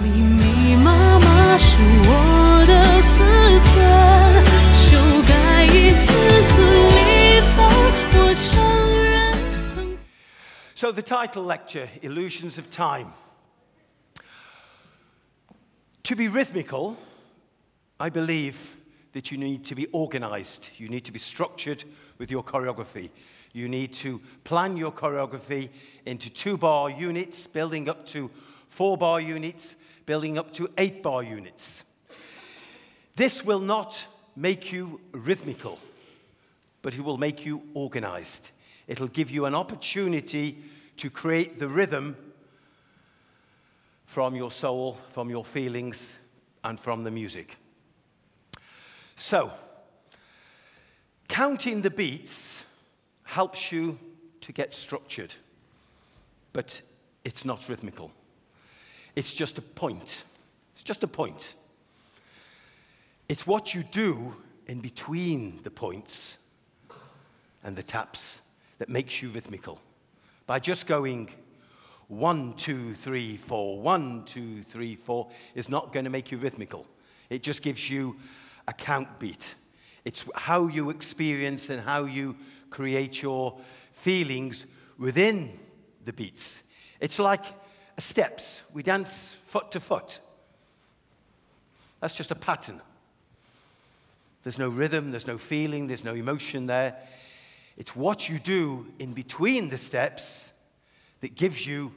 秘密妈妈是我的自尊，修改一次次离分，我承认曾。 So, the title lecture, Illusions of Time. To be rhythmical, I believe that you need to be organized. You need to be structured with your choreography. You need to plan your choreography into two bar units, building up to four bar units, building up to eight bar units. This will not make you rhythmical, but it will make you organized. It'll give you an opportunity to create the rhythm from your soul, from your feelings, and from the music. So, counting the beats helps you to get structured, but it's not rhythmical. It's just a point. It's just a point. It's what you do in between the points and the taps that makes you rhythmical. By just going one, two, three, four, one, two, three, four is not going to make you rhythmical. It just gives you a count beat. It's how you experience and how you create your feelings within the beats. It's like steps. We dance foot to foot. That's just a pattern. There's no rhythm, there's no feeling, there's no emotion there. It's what you do in between the steps that gives you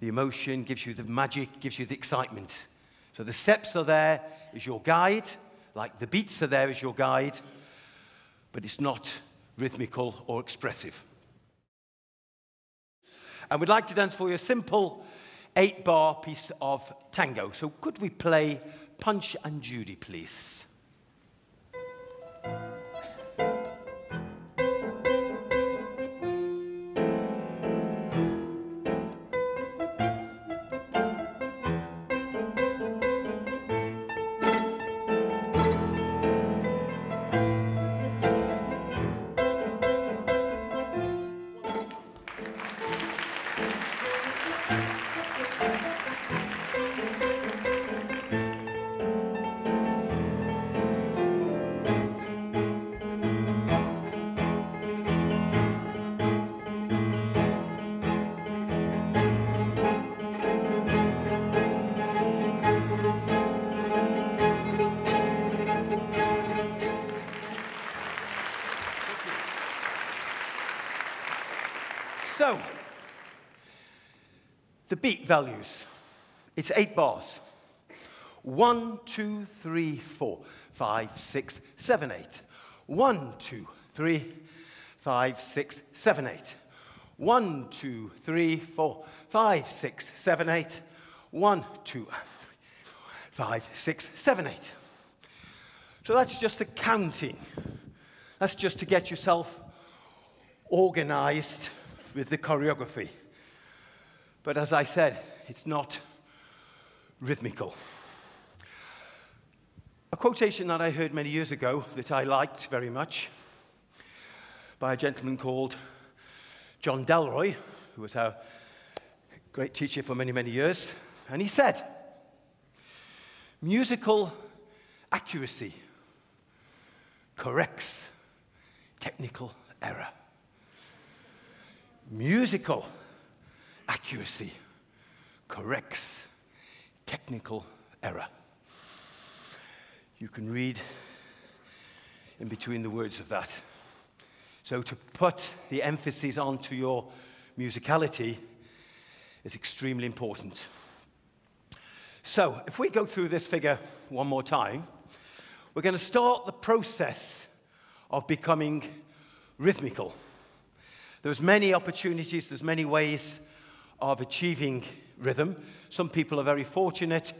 the emotion, gives you the magic, gives you the excitement. So the steps are there as your guide, like the beats are there as your guide, but it's not rhythmical or expressive. And we'd like to dance for you a simple eight bar piece of tango. So could we play Punch and Judy, please? Beat values. It's eight bars. One, two, three, four, five, six, seven, eight. One, two, three, five, six, seven, eight. One, two, three, four, five, six, seven, eight. One, two, five, six, seven, eight. So that's just the counting. That's just to get yourself organized with the choreography. But as I said, it's not rhythmical. A quotation that I heard many years ago that I liked very much by a gentleman called John Delroy, who was our great teacher for many, many years. And he said, Musical accuracy corrects technical error. Musical accuracy corrects technical error. You can read in between the words of that. So, to put the emphasis onto your musicality is extremely important. So, if we go through this figure one more time, we're going to start the process of becoming rhythmical. There's many opportunities, there's many ways of achieving rhythm. Some people are very fortunate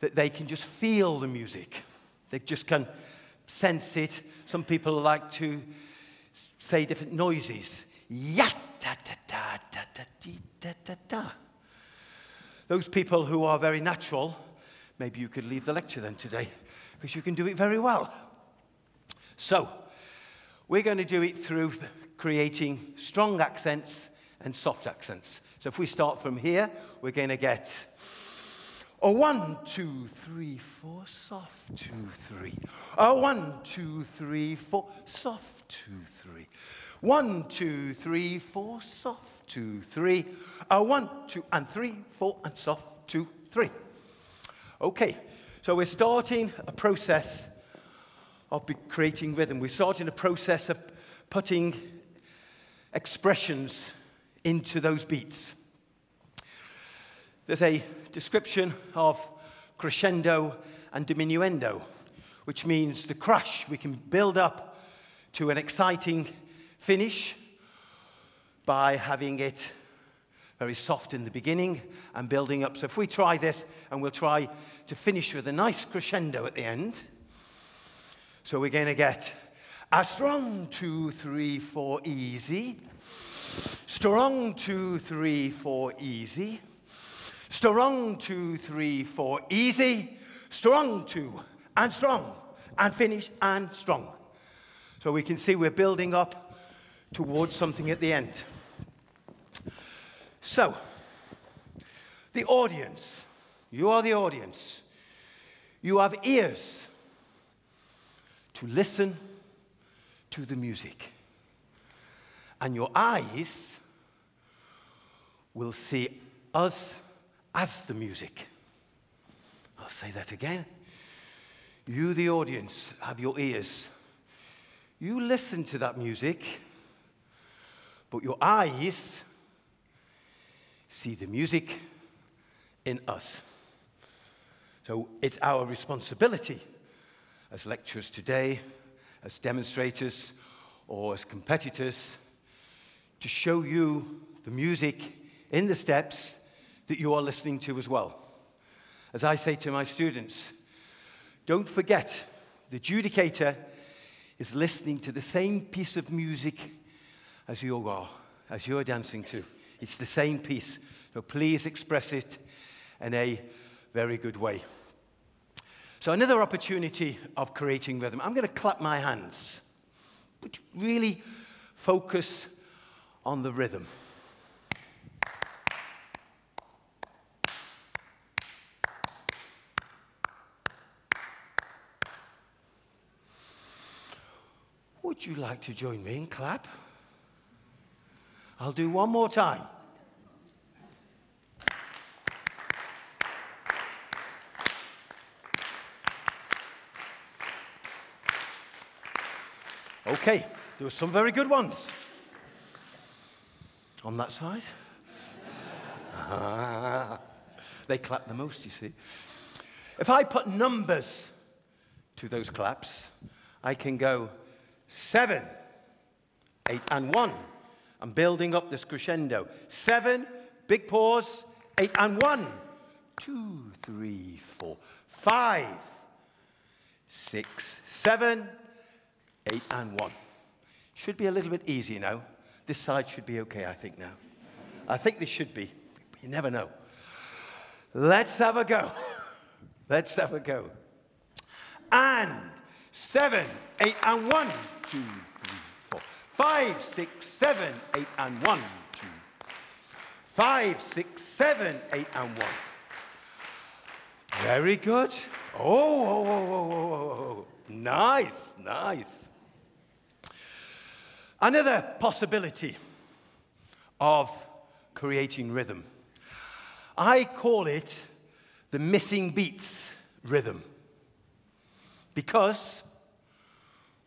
that they can just feel the music. They just can sense it. Some people like to say different noises. Those people who are very natural, maybe you could leave the lecture then today, because you can do it very well. So, we're going to do it through creating strong accents and soft accents. So if we start from here, we're going to get A one, two, three, four, soft, two, three. A one, two, three, four, soft, two, three. One, two, three, four, soft, two, three. A one, two, and three, four, and soft, two, three. Okay, so we're starting a process of creating rhythm. We're starting a process of putting expressions into those beats. There's a description of crescendo and diminuendo, which means the crash we can build up to an exciting finish by having it very soft in the beginning and building up. So if we try this and we'll try to finish with a nice crescendo at the end. So we're going to get a strong two, three, four, easy. Strong two, three, four, easy. Strong two, three, four, easy. Strong two, and strong, and finish, and strong. So we can see we're building up towards something at the end. So, the audience, you are the audience. You have ears to listen to the music. And your eyes will see us as the music. I'll say that again. You, the audience, have your ears. You listen to that music, but your eyes see the music in us. So it's our responsibility as lecturers today, as demonstrators, or as competitors to show you the music in the steps that you are listening to as well. As I say to my students, don't forget the judicator is listening to the same piece of music as you are, as you're dancing to. It's the same piece. So please express it in a very good way. So, another opportunity of creating rhythm. I'm going to clap my hands, but really focus on the rhythm. Would you like to join me and clap? I'll do one more time. Okay, there were some very good ones. On that side. Ah, they clap the most, you see. If I put numbers to those claps, I can go seven, eight, and one. I'm building up this crescendo. Seven, big pause, eight, and one. Two, three, four, five, six, seven, eight, and one. Should be a little bit easy now. This side should be okay, I think, now. I think this should be. You never know. Let's have a go. Let's have a go. And seven, eight, and one, two, three, four, five, six, seven, eight, and one, two, five, six, seven, eight, and one. Very good. Oh, oh, oh, oh, oh, oh, oh. nice, nice. Another possibility of creating rhythm. I call it the missing beats rhythm because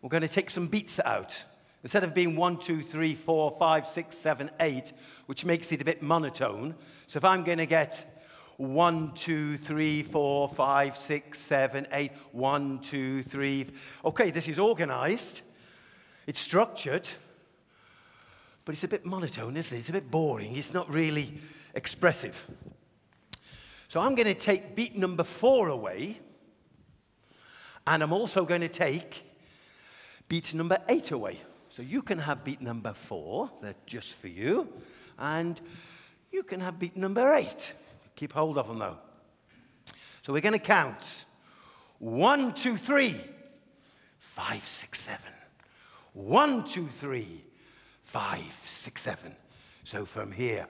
we're going to take some beats out. Instead of being one, two, three, four, five, six, seven, eight, which makes it a bit monotone. So if I'm going to get one, two, three, four, five, six, seven, eight, one, two, three. Okay, this is organized, it's structured, but it's a bit monotone, isn't it? It's a bit boring. It's not really expressive. So I'm going to take beat number four away, and I'm also going to take beat number eight away. So you can have beat number four, they're just for you, and you can have beat number eight. Keep hold of them though. So we're going to count one, two, three, five, six, seven. One, two, three, five, six, seven. So from here,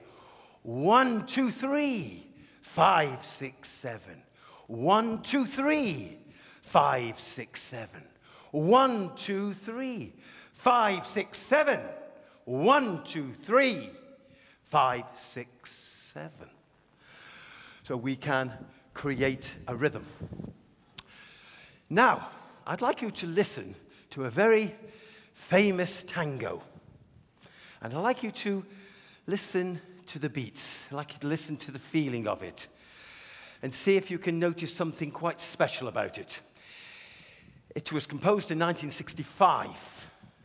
one, two, three, five, six, seven. One, two, three, five, six, seven. One, two, three, five, six, seven. One, two, three, five, six, seven. So we can create a rhythm. Now, I'd like you to listen to a very famous tango. And I'd like you to listen to the beats. I'd like you to listen to the feeling of it and see if you can notice something quite special about it. It was composed in 1965.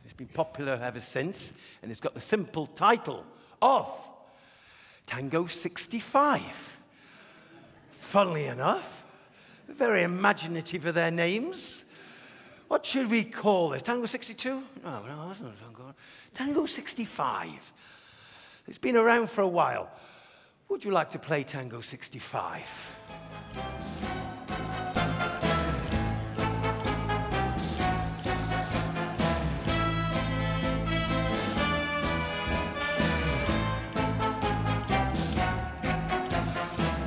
It's been popular ever since, and it's got the simple title of Tango 65. Funnily enough, very imaginative of their names. What should we call this? Tango 62? No, no, that's not Tango. Tango 65. It's been around for a while. Would you like to play Tango 65?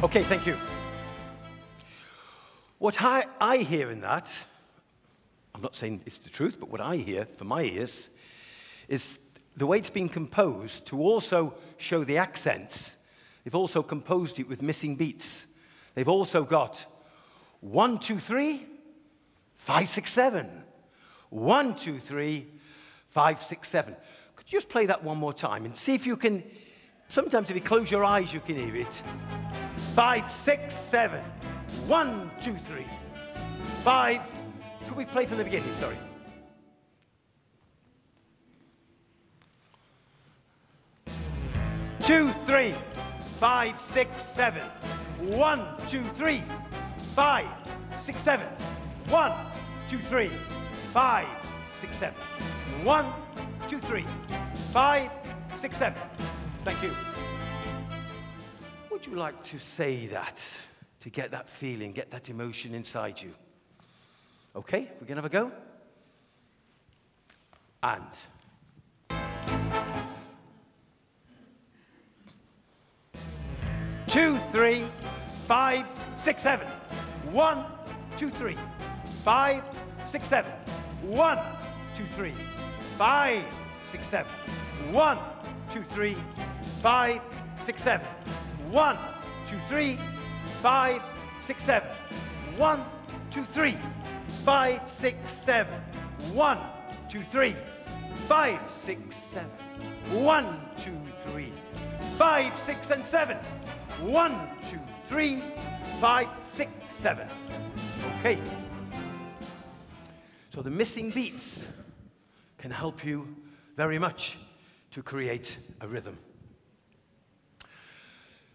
Okay, thank you. What I, I hear in that, not saying it's the truth, but what I hear for my ears is the way it's been composed to also show the accents. They've also composed it with missing beats. They've also got one, two, three, five, six, seven. One, two, three, five, six, seven. Could you just play that one more time and see if you can? Sometimes, if you close your eyes, you can hear it. Five, six, seven. One, two, three. Five. Could we play from the beginning? Sorry. Two, three, five, six, seven. One, two, three, five, six, seven. One, two, three, five, six, seven. One, two, three, five, six, seven. Thank you. Would you like to say that to get that feeling, get that emotion inside you? Okay, we're going to have a go. And. Two, three, five, six, seven. One, two, three, five, six, seven. One, two, three, five, six, seven. One, two, three, five, six, seven. One, two, three, five, six, seven. One, two, three, five, six, seven. One, two, three, five, six, seven. One, two, three, five, six, and seven. One, two, three, five, six, seven. Okay. So the missing beats can help you very much to create a rhythm.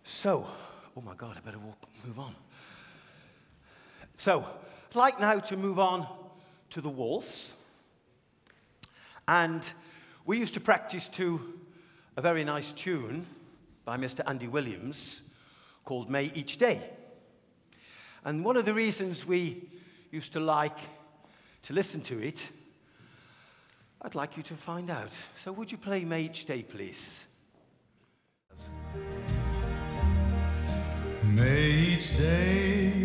So, oh my God, I better walk, move on. So, I'd like now to move on to the waltz. And we used to practice to a very nice tune by Mr. Andy Williams called May Each Day. And one of the reasons we used to like to listen to it, I'd like you to find out. So, would you play May Each Day, please? May each day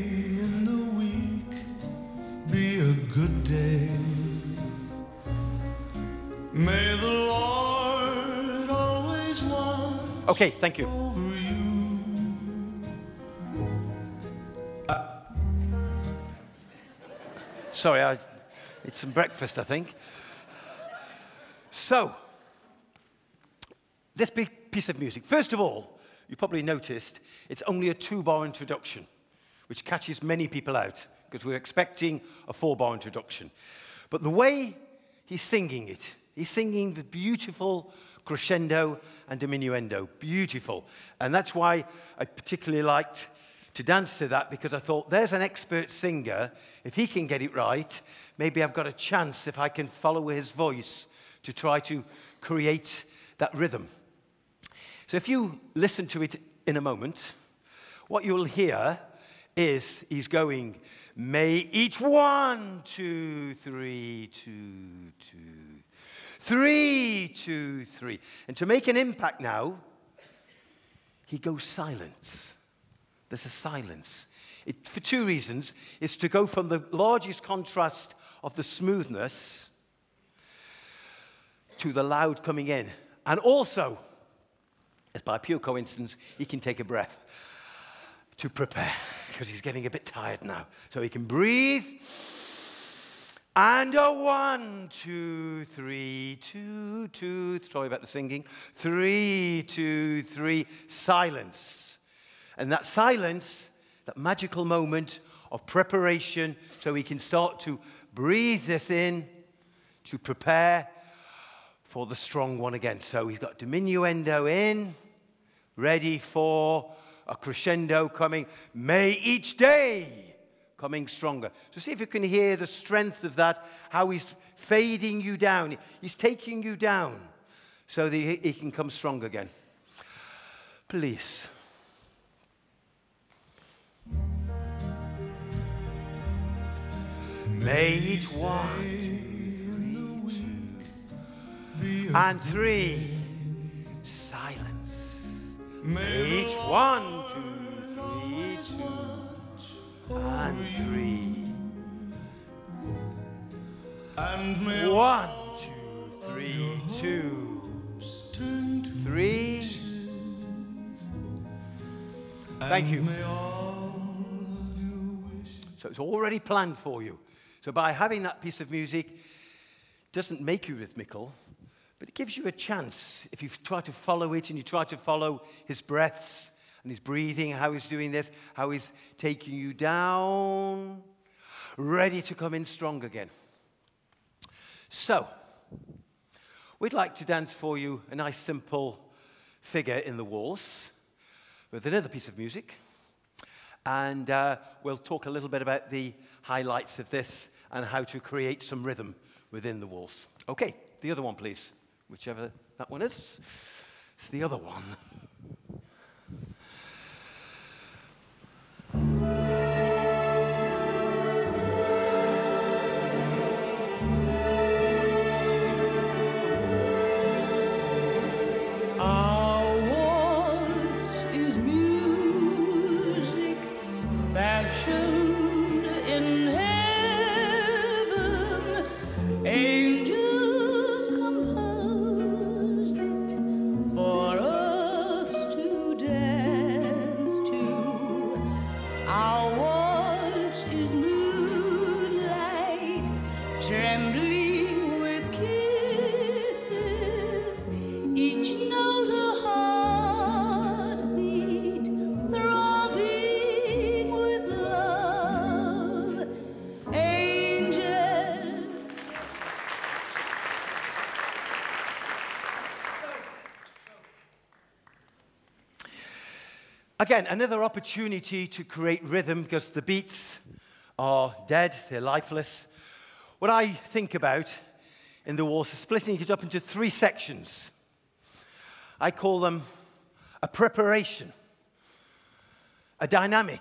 Okay, thank you. Sorry, I, it's some breakfast, I think. So, this big piece of music, first of all, you probably noticed it's only a two bar introduction, which catches many people out because we're expecting a four bar introduction. But the way he's singing it, he's singing the beautiful crescendo and diminuendo. Beautiful. And that's why I particularly liked to dance to that because I thought there's an expert singer. If he can get it right, maybe I've got a chance if I can follow his voice to try to create that rhythm. So if you listen to it in a moment, what you'll hear is he's going, May each one, two, three, two, two, three, two, three. And to make an impact now, he goes silence. there's a silence. It, for two reasons. It's to go from the largest contrast of the smoothness to the loud coming in. And also, as by pure coincidence, he can take a breath to prepare because he's getting a bit tired now. So he can breathe. And a one, two, three, two, two. Sorry about the singing. Three, two, three. Silence. And that silence, that magical moment of preparation, so we can start to breathe this in to prepare for the strong one again. So he's got diminuendo in, ready for a crescendo coming. May each day coming stronger. So see if you can hear the strength of that, how he's fading you down. He's taking you down so that he can come strong again. Please. May each one and three silence. Each one, two, three, two, and three. And One, two, three, two, three. Thank you. may all of you wish So it's already planned for you. So by having that piece of music, doesn't make you rhythmical, but it gives you a chance. If you try to follow it and you try to follow his breaths and his breathing, how he's doing this, how he's taking you down, ready to come in strong again. So, we'd like to dance for you a nice simple figure in the waltz with another piece of music. And uh, we'll talk a little bit about the highlights of this and how to create some rhythm within the waltz. Okay, the other one, please. Whichever that one is. It's the other one. trembling with kisses. Each note a heartbeat, throbbing with love. Angels. Again, another opportunity to create rhythm because the beats are dead, they're lifeless. What I think about in the waltz is splitting it up into three sections. I call them a preparation, a dynamic,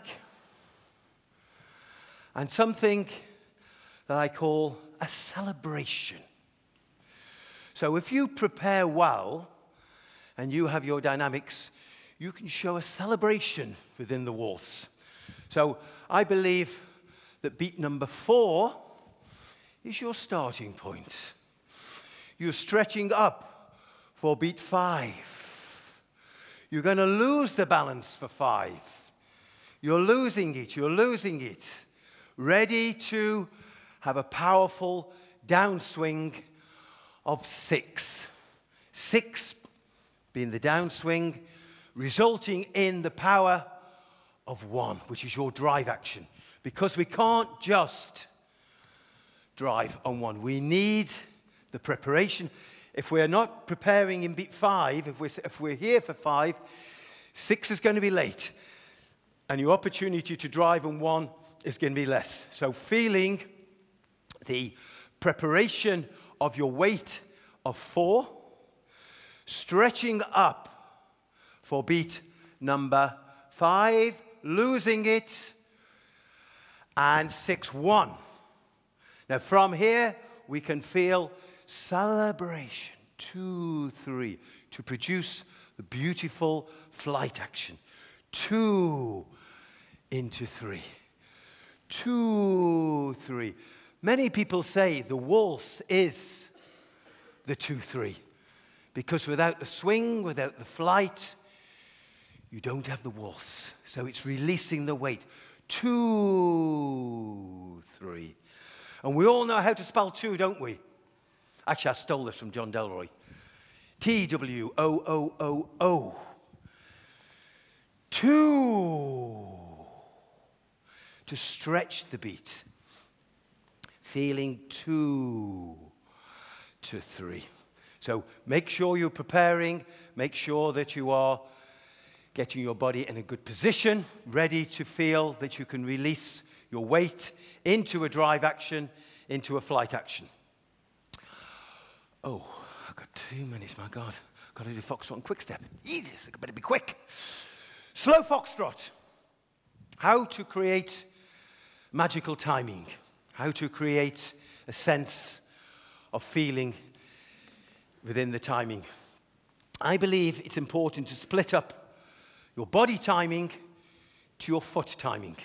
and something that I call a celebration. So if you prepare well and you have your dynamics, you can show a celebration within the waltz. So I believe that beat number four is your starting point. You're stretching up for beat five. You're going to lose the balance for five. You're losing it, you're losing it. Ready to have a powerful downswing of six. Six being the downswing, resulting in the power of one, which is your drive action. Because we can't just drive on one, we need the preparation. If we're not preparing in beat five, if we're, if we're here for five, six is going to be late. And your opportunity to drive on one is going to be less. So, feeling the preparation of your weight of four, stretching up for beat number five, losing it, and six, one. Now, from here, we can feel celebration, two, three, to produce the beautiful flight action. Two, into three. Two, three. Many people say the waltz is the two, three. Because without the swing, without the flight, you don't have the waltz. So it's releasing the weight. Two, three. And we all know how to spell two, don't we? Actually, I stole this from John Delroy. T W O O O O. Two. To stretch the beat. Feeling two to three. So make sure you're preparing, make sure that you are getting your body in a good position, ready to feel that you can release your weight into a drive action, into a flight action. Oh, I've got two minutes, my God. I've Got to do foxtrot and quick step. Jesus, I better be quick. Slow foxtrot. How to create magical timing. How to create a sense of feeling within the timing. I believe it's important to split up your body timing to your foot timing.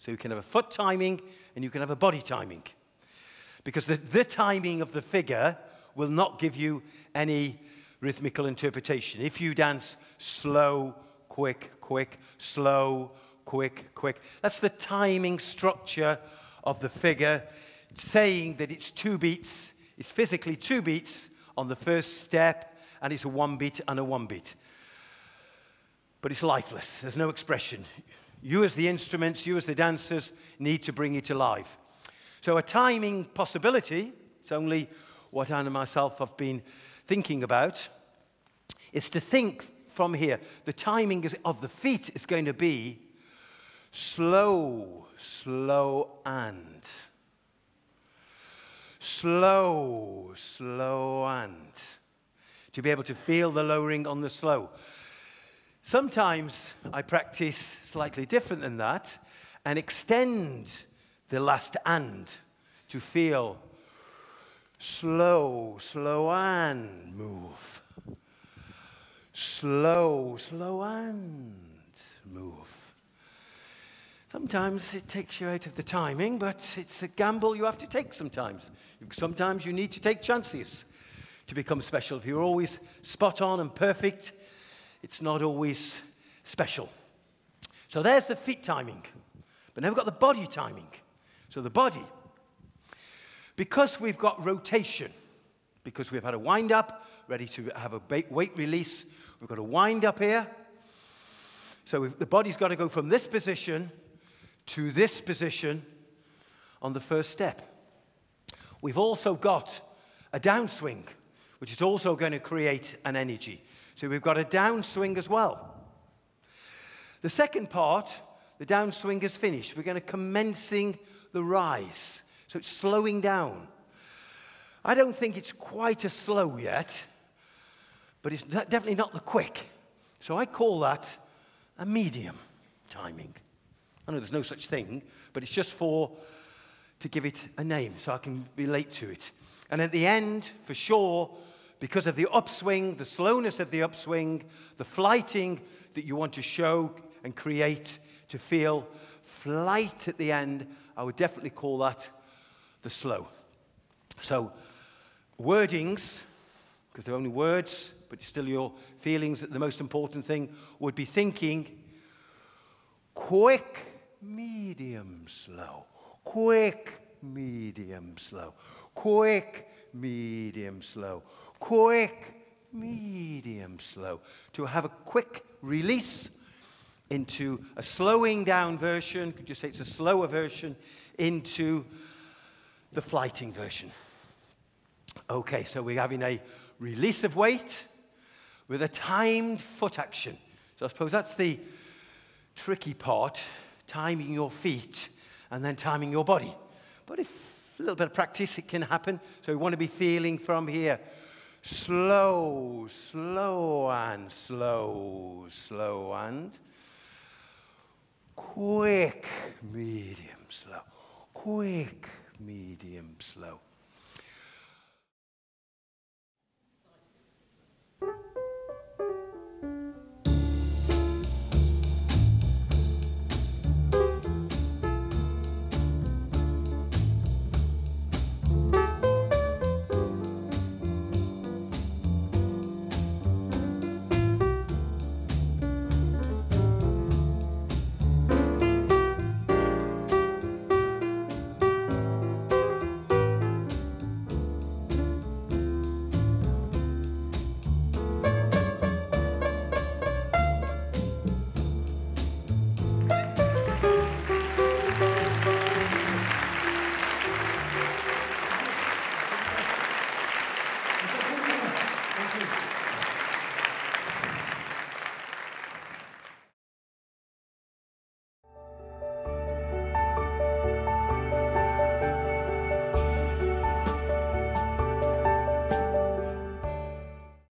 So you can have a foot timing and you can have a body timing. Because the, the timing of the figure will not give you any rhythmical interpretation. If you dance slow, quick, quick, slow, quick, quick, that's the timing structure of the figure, saying that it's two beats, it's physically two beats on the first step, and it's a one beat and a one beat. But it's lifeless, there's no expression. You, as the instruments, you, as the dancers, need to bring it alive. So, a timing possibility, it's only what Anne and myself have been thinking about, is to think from here. The timing of the feet is going to be slow, slow, and. Slow, slow, and. To be able to feel the lowering on the slow. Sometimes I practice slightly different than that and extend the last and to feel slow, slow and move. Slow, slow and move. Sometimes it takes you out of the timing, but it's a gamble you have to take sometimes. Sometimes you need to take chances to become special. If you're always spot on and perfect, it's not always special. So there's the feet timing. But now we've got the body timing. So the body, because we've got rotation, because we've had a wind up, ready to have a weight release, we've got a wind up here. So the body's got to go from this position to this position on the first step. We've also got a downswing, which is also going to create an energy. So we've got a downswing as well. The second part, the downswing is finished. We're going to commencing the rise. So it's slowing down. I don't think it's quite as slow yet, but it's definitely not the quick. So I call that a medium timing. I know there's no such thing, but it's just for to give it a name so I can relate to it. And at the end, for sure, because of the upswing, the slowness of the upswing, the flighting that you want to show and create to feel flight at the end, I would definitely call that the slow. So, wordings, because they're only words, but still your feelings, that the most important thing would be thinking quick, medium, slow. Quick, medium, slow. Quick, medium, slow quick, medium, slow. To have a quick release into a slowing down version, could you say it's a slower version, into the flighting version. Okay, so we're having a release of weight with a timed foot action. So I suppose that's the tricky part, timing your feet and then timing your body. But if a little bit of practice, it can happen. So we want to be feeling from here slow, slow and slow, slow and quick, medium, slow, quick, medium, slow.